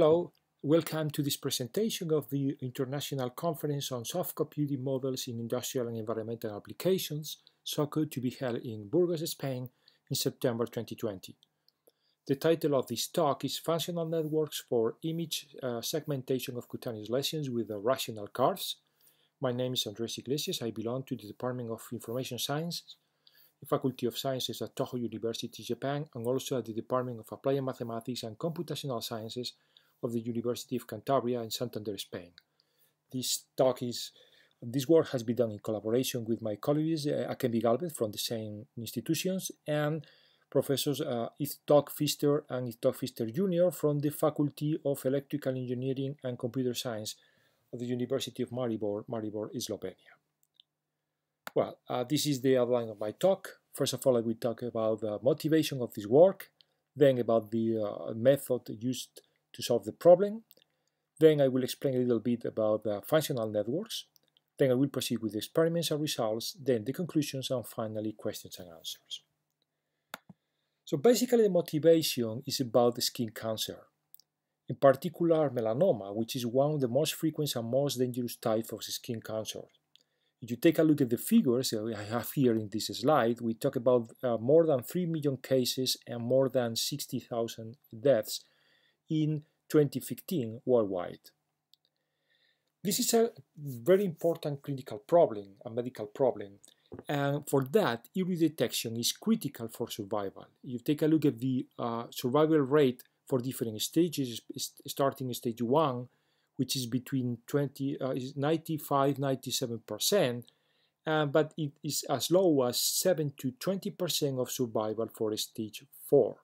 Hello, welcome to this presentation of the International Conference on Soft Computing Models in Industrial and Environmental Applications, SOCO, to be held in Burgos, Spain in September 2020. The title of this talk is Functional Networks for Image uh, Segmentation of Cutaneous Lesions with Rational Curves. My name is Andres Iglesias. I belong to the Department of Information Science, the Faculty of Sciences at Tohoku University, Japan, and also at the Department of Applied Mathematics and Computational Sciences of the University of Cantabria in Santander, Spain. This talk is this work has been done in collaboration with my colleagues uh, Akemi Galvez from the same institutions and Professors uh, Iztok Fister and Iztok Fister Jr. from the Faculty of Electrical Engineering and Computer Science of the University of Maribor, Maribor, Slovenia. Well, uh, this is the outline of my talk. First of all, I will talk about the motivation of this work, then about the uh, method used to solve the problem. Then I will explain a little bit about the functional networks. Then I will proceed with the experiments and results, then the conclusions, and finally questions and answers. So basically the motivation is about the skin cancer, in particular melanoma, which is one of the most frequent and most dangerous types of skin cancer. If you take a look at the figures I have here in this slide, we talk about uh, more than 3 million cases and more than 60,000 deaths in 2015 worldwide. This is a very important clinical problem, a medical problem, and for that, early detection is critical for survival. You take a look at the uh, survival rate for different stages, starting stage 1, which is between 20, uh, 95 97%, uh, but it is as low as 7 to 20% of survival for stage 4.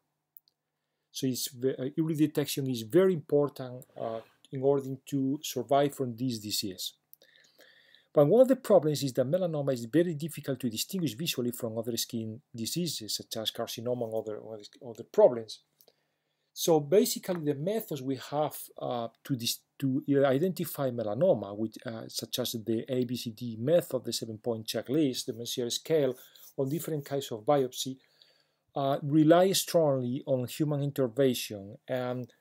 So uh, early detection is very important uh, in order to survive from this disease. But one of the problems is that melanoma is very difficult to distinguish visually from other skin diseases such as carcinoma and other, other problems. So basically the methods we have uh, to, to identify melanoma, which, uh, such as the ABCD method, the seven-point checklist, the Menzies scale, on different kinds of biopsy, uh, rely strongly on human intervention and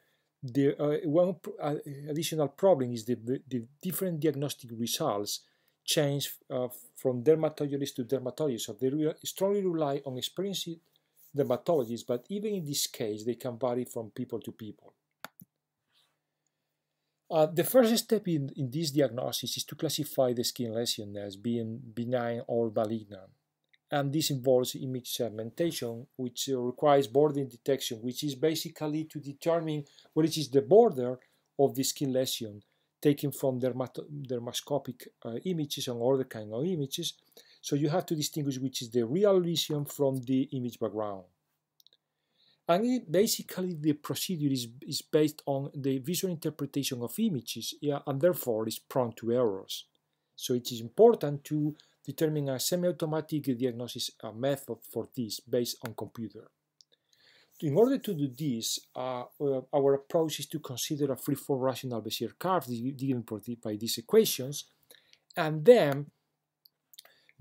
the uh, one uh, additional problem is that the, the, different diagnostic results change uh, from dermatologist to dermatologist. So they re strongly rely on experienced dermatologists, but even in this case, they can vary from people to people. Uh, the first step in, in this diagnosis is to classify the skin lesion as being benign or malignant and this involves image segmentation, which uh, requires border detection, which is basically to determine what is the border of the skin lesion taken from dermoscopic uh, images and other kind of images. So you have to distinguish which is the real lesion from the image background. And it, basically the procedure is, is based on the visual interpretation of images yeah, and therefore is prone to errors. So it is important to determine a semi-automatic diagnosis uh, method for this based on computer. In order to do this, uh, our approach is to consider a free-form rational Bezier curve given by these equations, and then,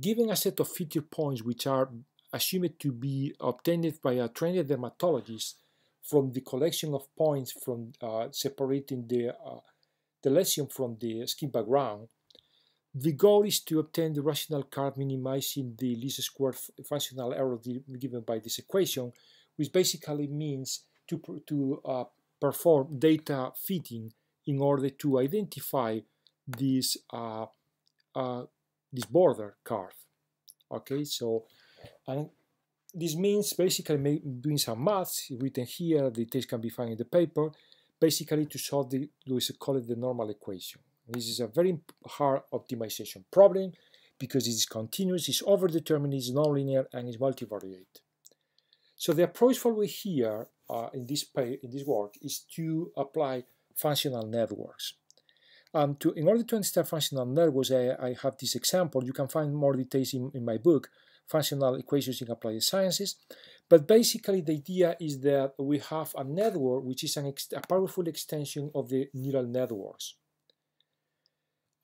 given a set of feature points which are assumed to be obtained by a trained dermatologist from the collection of points from uh, separating the, uh, the lesion from the skin background, the goal is to obtain the rational curve minimizing the least square functional error given by this equation, which basically means to, to uh, perform data fitting in order to identify this, uh, uh, this border curve. Okay, so and this means basically doing some maths written here, the test can be found in the paper, basically to solve the, we call it the normal equation. This is a very hard optimization problem because it is continuous, it's overdetermined, it's nonlinear, and it's multivariate. So the approach followed here uh, in, this pay, in this work is to apply functional networks. Um, to, in order to understand functional networks, I, I, have this example. You can find more details in, in my book, Functional Equations in Applied Sciences. But basically, the idea is that we have a network which is an a powerful extension of the neural networks.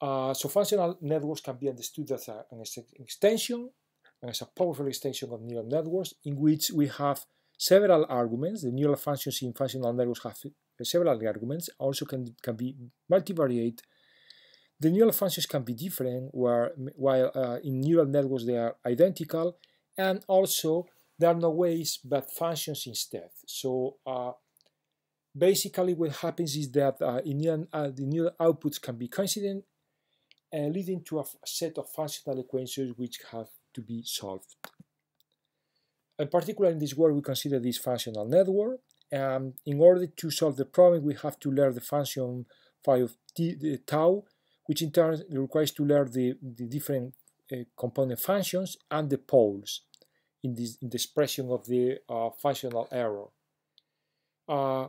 Uh, so functional networks can be understood as a, an extension, as a powerful extension of neural networks, in which we have several arguments. The neural functions in functional networks have several arguments, also can, can be multivariate. The neural functions can be different, where, while uh, in neural networks they are identical, and also there are no ways but functions instead. So uh, basically what happens is that uh, neural, uh, the neural outputs can be coincident, uh, leading to a set of functional equations which have to be solved. In particular, in this work, we consider this functional network. And in order to solve the problem, we have to learn the function phi of t, the tau, which in turn requires to learn the, the different uh, component functions and the poles in, this, in the expression of the uh, functional error. Uh,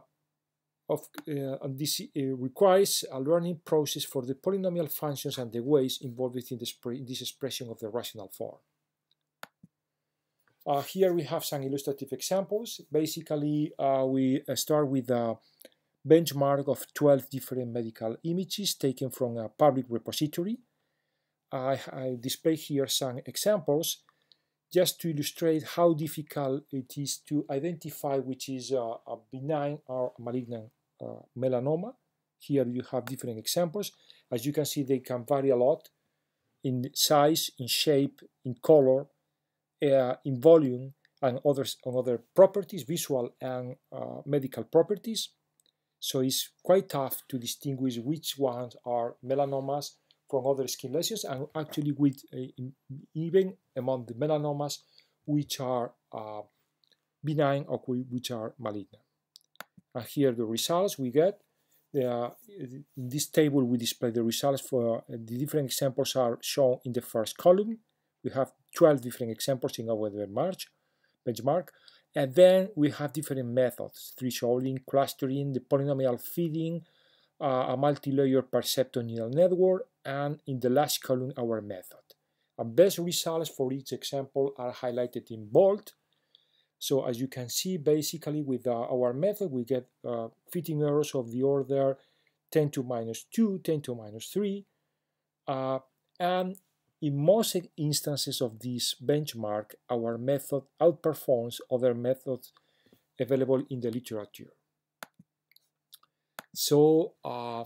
of, uh, this uh, requires a learning process for the polynomial functions and the ways involved in, this expression of the rational form. Uh, here we have some illustrative examples. Basically, uh, we uh, start with a benchmark of 12 different medical images taken from a public repository. I, I display here some examples just to illustrate how difficult it is to identify which is a, benign or malignant melanoma. Here you have different examples. As you can see, they can vary a lot in size, in shape, in color, uh, in volume and others on other properties, visual and uh, medical properties. So it's quite tough to distinguish which ones are melanomas from other skin lesions and actually with uh, even among the melanomas which are uh, benign or which are malignant. And here the results we get. in this table we display the results for uh, the different examples are shown in the first column. We have 12 different examples in our benchmark, benchmark. And then we have different methods, thresholding, clustering, the polynomial fitting, uh, a multi-layer perceptron neural network, and in the last column, our method. And best results for each example are highlighted in bold. So as you can see, basically with uh, our method, we get uh, fitting errors of the order 10 to minus 2, 10 to minus 3, uh, and in most instances of this benchmark, our method outperforms other methods available in the literature. So, uh,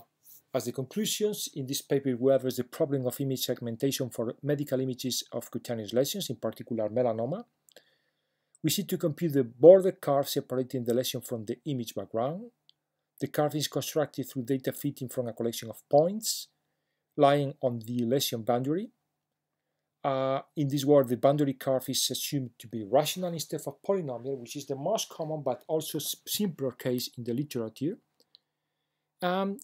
as the conclusions in this paper, we address the problem of image segmentation for medical images of cutaneous lesions, in particular melanoma. We seek to compute the border curve separating the lesion from the image background. The curve is constructed through data fitting from a collection of points lying on the lesion boundary. Uh, in this world, the boundary curve is assumed to be rational instead of polynomial, which is the most common but also simpler case in the literature. Um,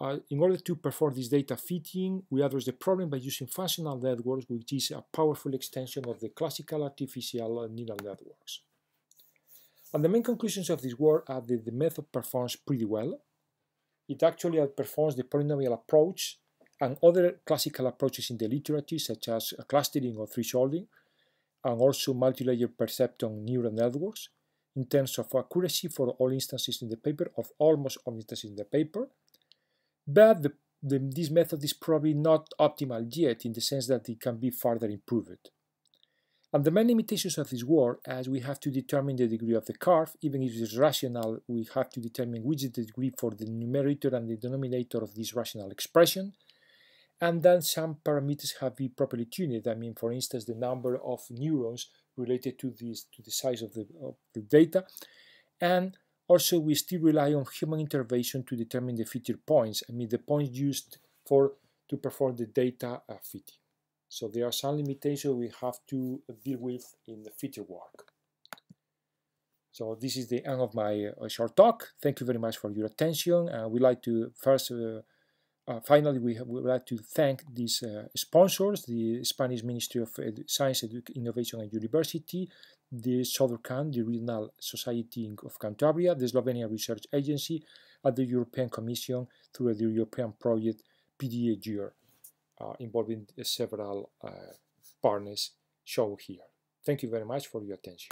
uh, in order to perform this data fitting, we address the problem by using functional networks, which is a powerful extension of the classical artificial neural networks. And the main conclusions of this work are that the method performs pretty well. It actually outperforms the polynomial approach and other classical approaches in the literature, such as clustering or thresholding, and also multi-layer perceptron neural networks, in terms of accuracy for all instances in the paper, of almost all instances in the paper. But the, the, this method is probably not optimal yet, in the sense that it can be further improved. And the main limitations of this work, as we have to determine the degree of the curve, even if it is rational, we have to determine which is the degree for the numerator and the denominator of this rational expression, and then some parameters have been properly tuned. I mean, for instance, the number of neurons related to this to the size of the, of the data, and also we still rely on human intervention to determine the feature points. I mean, the points used for to perform the data uh, fitting. So there are some limitations we have to deal with in the feature work. So this is the end of my uh, short talk. Thank you very much for your attention. Uh, we'd like to first uh, uh, finally, we, have, we, would like to thank these uh, sponsors, the Spanish Ministry of Science, Edu Innovation and University, the SODERCAN, the Regional Society of Cantabria, the Slovenia Research Agency, and the European Commission through the European project PDA uh, involving several uh, partners shown here. Thank you very much for your attention.